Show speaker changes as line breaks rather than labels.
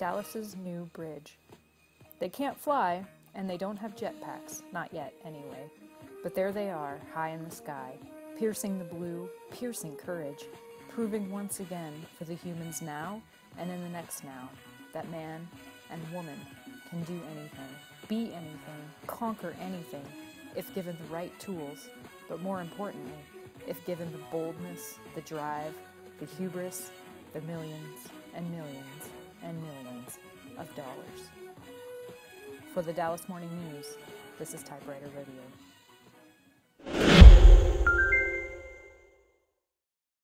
Dallas's new bridge. They can't fly, and they don't have jetpacks, not yet anyway. But there they are, high in the sky, piercing the blue, piercing courage, proving once again for the humans now and in the next now that man and woman can do anything, be anything, conquer anything if given the right tools, but more importantly, if given the boldness, the drive, the hubris, the millions and millions For the Dallas Morning News, this is Typewriter Rodeo.